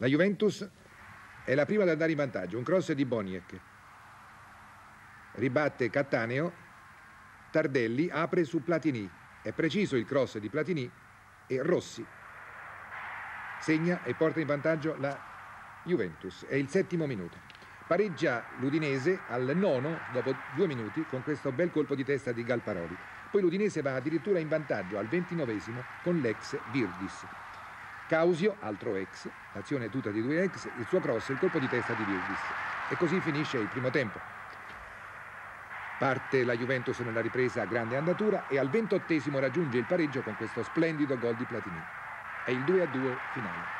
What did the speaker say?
La Juventus è la prima ad andare in vantaggio, un cross di Boniek. Ribatte Cattaneo, Tardelli apre su Platini. È preciso il cross di Platini e Rossi segna e porta in vantaggio la Juventus. È il settimo minuto. Pareggia l'Udinese al nono dopo due minuti con questo bel colpo di testa di Galparoli. Poi l'Udinese va addirittura in vantaggio al ventinovesimo con l'ex Virdis. Causio, altro ex, l'azione tutta di due ex, il suo cross e il colpo di testa di Virdis. E così finisce il primo tempo. Parte la Juventus nella ripresa a grande andatura e al ventottesimo raggiunge il pareggio con questo splendido gol di Platini. È il 2 a 2 finale.